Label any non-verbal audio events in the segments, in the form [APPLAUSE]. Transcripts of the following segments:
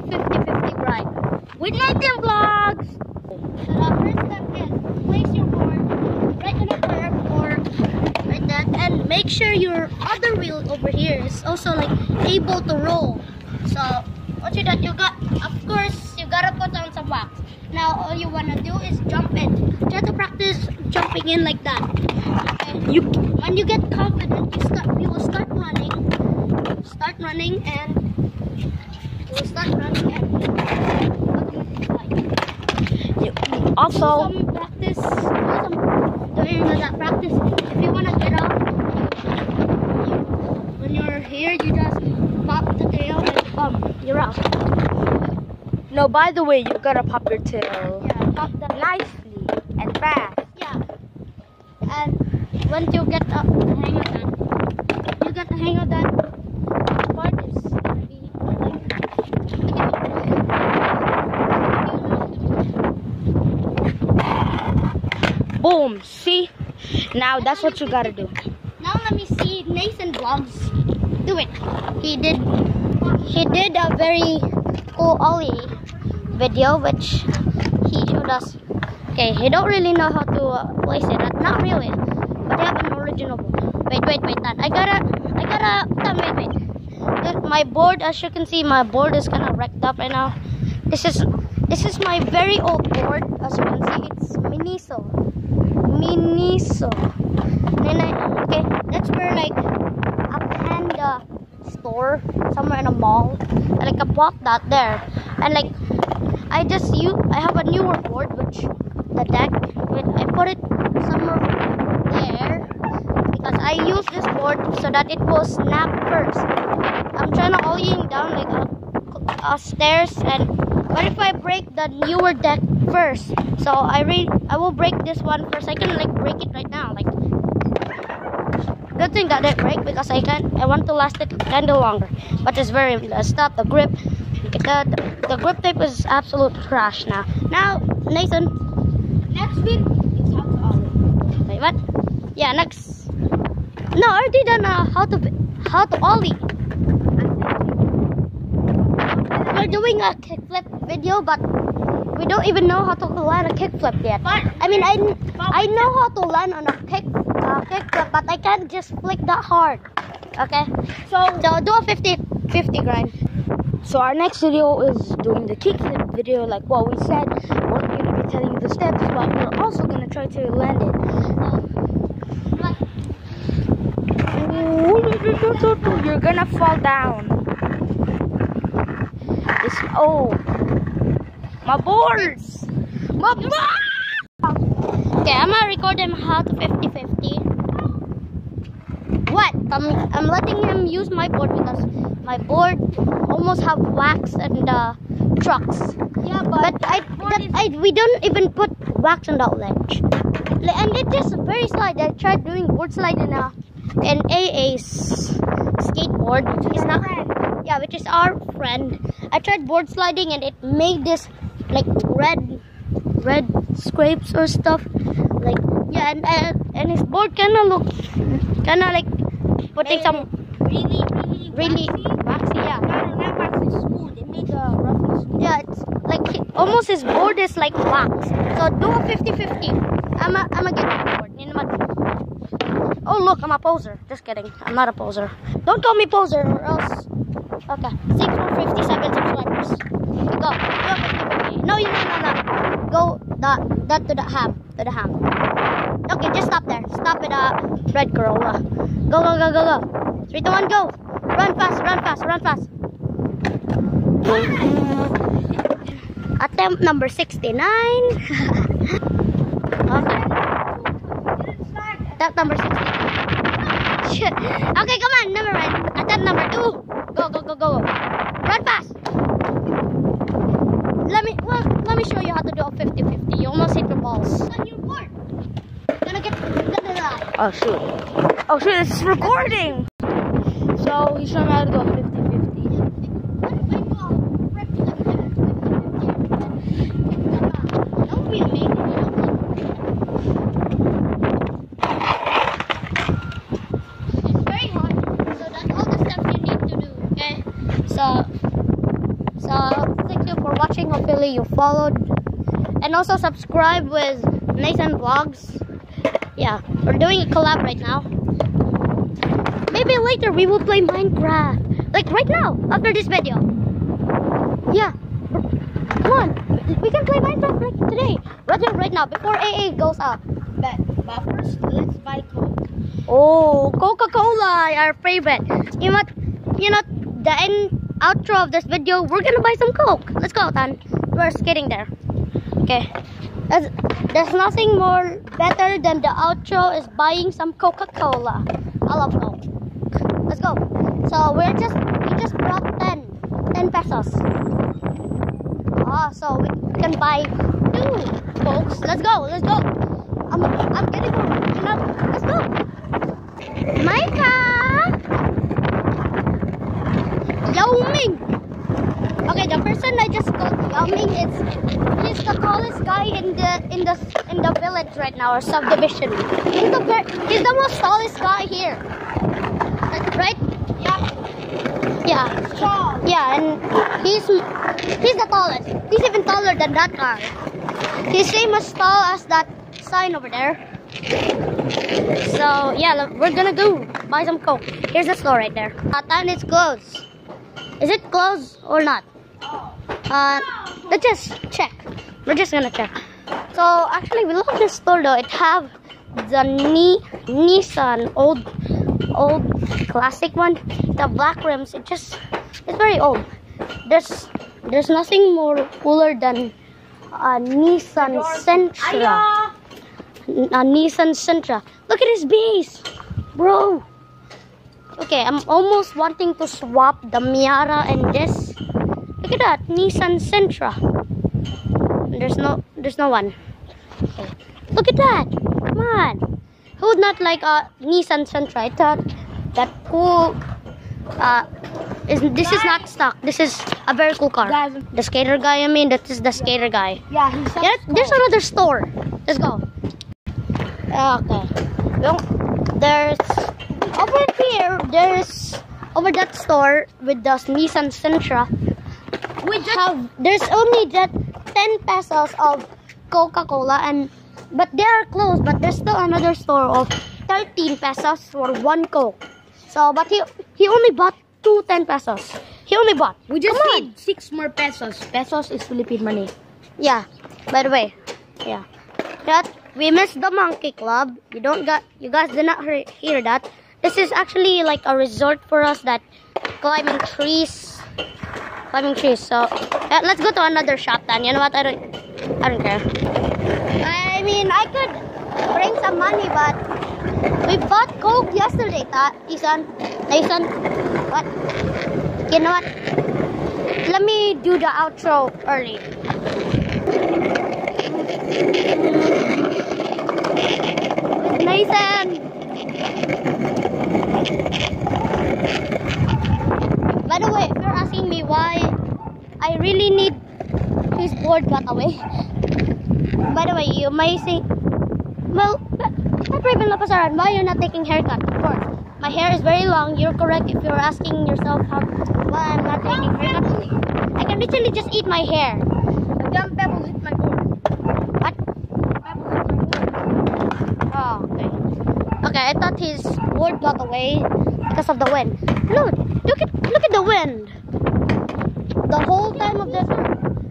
50-50 grind with Nathan Vlogs. So the first step is place your board right on the curb or like that and make sure your other wheel over here is also like able to roll. So once you that you got of course you gotta put on some wax. Now all you wanna do is jump in. Try to practice jumping in like that. Okay. You when you get confident you start you will start running. Start running and Also, some practice some that practice if you wanna get up when you're here you just pop the tail and you're out. no, by the way, you've gotta pop your tail Yeah, pop the nicely and fast. Yeah. And once you get the hang of that, you get the hang of that part is gonna be Boom. See? Now that's what you gotta do. Now let me see Nathan vlogs do it. He did he did a very cool ollie video which he showed us. Okay, he don't really know how to uh, place it. Uh, Not really, but they have an original. Wait, wait, wait. That I gotta, I gotta. uh, Wait, wait. My board, as you can see, my board is kind of wrecked up right now. This is this is my very old board. As you can see, it's Miniso. Then I, okay, that's where like a panda store somewhere in a mall. And, like I bought that there, and like I just you I have a newer board which the deck but I put it somewhere there because I use this board so that it will snap first. I'm trying to ollieing down like a, a stairs and what if I break the newer deck first? So I re I will break this one first. I can like break it right now. Like good thing that it break because I can I want to last it kinda longer. But it's very up. The grip the, the grip tape is absolute trash now. Now Nathan next bit is how to ollie. Wait what? Yeah next No I already done uh, how to how to ollie. We're doing a kickflip video, but we don't even know how to land a kickflip yet. I mean, I, I know how to land on a kick uh, kickflip, but I can't just flick that hard. Okay, so so do a 50 50 grind. So our next video is doing the kickflip video, like what we said. We're gonna be telling you the steps, but we're also gonna try to land it. You're gonna fall down. It's oh my boards. My Okay, I'm gonna record him how to 50 50. What? I'm, I'm letting him use my board because my board almost have wax and uh, trucks. Yeah, but, I, that, I we don't even put wax on that ledge. And it is very slide. I tried doing board slide in a in AA's skateboard. Which is not yeah, which is our friend. I tried board sliding and it made this like red red scrapes or stuff. Like yeah, and uh, and, and his board kind of look kind of like putting some Really, really, really waxy. Yeah, No, no, not waxy, smooth. It made the roughness smooth. yeah, it's like he- almost his board is like wax. So do a 50-50. I'm a I'm a get board. Oh look, I'm a poser. Just kidding. I'm not a poser. Don't call me poser or else. Okay, six for 57 subscribers. Go. Go 50-50. No, you no no no. Go that that to the ham to the ham. Okay, just stop there. Stop it, uh, red. Uh, go go go go go. Three to one, go. Run fast, run fast, run fast. Attempt number 69. [LAUGHS] okay. Attempt number 69. [LAUGHS] Okay, come on, never mind. Attempt number two. Go, go, go, go. Run fast. Let me well, let me show you how to do a 50-50. You almost hit the balls. On your board. Gonna get gonna die. Oh shoot! Oh shoot! It's recording. So he's showing me how to do a 50-50. Don't be amazing. It's very hard. So that's all the stuff you need to do. Okay. So, so thank you for watching. Hopefully you followed. And also subscribe with Nathan Vlogs. Yeah, we're doing a collab right now. Maybe later we will play Minecraft. Like right now, after this video. Yeah. Come on. We can play Minecraft like today. Right here, right now, before AA goes up. But, but first, let's buy Coke. Oh, Coca-Cola, our favorite. You know? You know the end outro of this video. We're gonna buy some Coke. Let's go, Tan. We're skating there. Okay. There's, there's nothing more better than the outro is buying some Coca-Cola. I love Coke. Let's go. So we're just we just brought 10, 10 pesos. Ah, so we can buy two Cokes. Let's go. Let's go. I'm I'm getting. You. Let's go. Micah! Yao Ming! Okay, the person I just Yao Ming is he's the tallest guy in the in the in the village right now or subdivision. He's the he's the most tallest guy here. Like, Right? Yeah, Yeah. tall. Yeah, and he's he's the tallest. He's even taller than that guy. He's same as tall as that sign over there. So yeah, we're gonna go buy some coke. Here's the store right there. Atan, it's closed. Is it closed or not? Uh, let's just check. We're just gonna check. So actually, we love this store though. It have the Ni Nissan old old classic one. The black rims. It just it's very old. There's there's nothing more cooler than a Nissan Sentra. A Nissan Sentra. Look at his base, bro. Okay, I'm almost wanting to swap the Miata and this. Look at that Nissan Sentra. There's no, there's no one. Okay. Look at that. Come on. Who would not like a Nissan Sentra? I thought that cool. Uh, is this is not stock. This is a very cool car. Guys, The skater guy. I mean, that is the skater guy. yeah, he sells Yeah, there's another store. Let's go. Okay. Well, there's over here. There's over that store with the Nissan Sentra. We have there's only that 10 pesos of Coca-Cola and but they are closed. But there's still another store of 13 pesos for one Coke. So, but he he only bought two 10 pesos. He only bought. We just Come on. need six more pesos. Pesos is Philippine money. Yeah. By the way, yeah. That we missed the monkey club. You don't got you guys did not hear, hear that. This is actually like a resort for us that climbing trees, climbing trees. So let's go to another shop then. You know what? I don't, I don't care. I mean, I could bring some money, but we bought coke yesterday. Ta, Ethan, Nathan, what? You know what? Let me do the outro early. Nathan. By the way, if you're asking me why I really need his board got away. By the way, you may think, well, not Raven Lapasaran, why you're not taking haircut? Of course, my hair is very long. You're correct if you're asking yourself how why I'm not taking haircut. I can literally just eat my hair. Again, pebbles hit my board. What? Pebbles hit my board. Oh, okay. Okay, I thought his board got away because of the wind. Look, look at look at the wind. The whole time of this.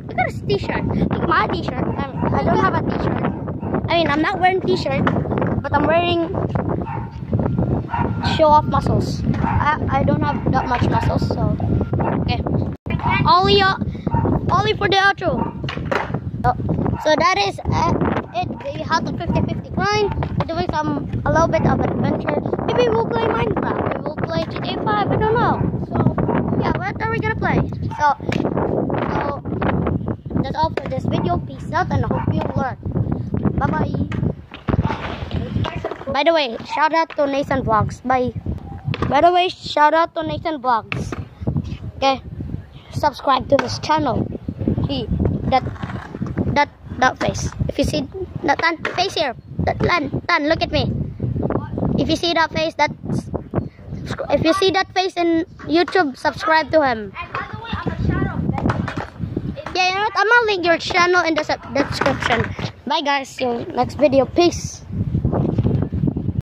Look at his t-shirt. My t-shirt. I don't have a t-shirt. I mean, I'm not wearing t-shirt, but I'm wearing show off muscles. I, I don't have that much muscles, so okay. Ollie, uh, Ollie for the outro. So that is it. We have the 50-50 grind. We're doing some a little bit of adventure. Maybe we'll play Minecraft. Maybe we'll play GTA 5. I don't know. So yeah, what are we gonna play? So so that's all for this video. Peace out, and I hope you learn. Bye bye. By the way, shout out to Nathan Vlogs. Bye. By the way, shout out to Nathan Vlogs. Okay, subscribe to his channel. He that that that face. If you see that tan face here, that tan tan, look at me. If you see that face, that's if you see that face in YouTube, subscribe to him. And by the way, I'm a shadow. I'm gonna link your channel in the description. Bye guys. See you next video. Peace.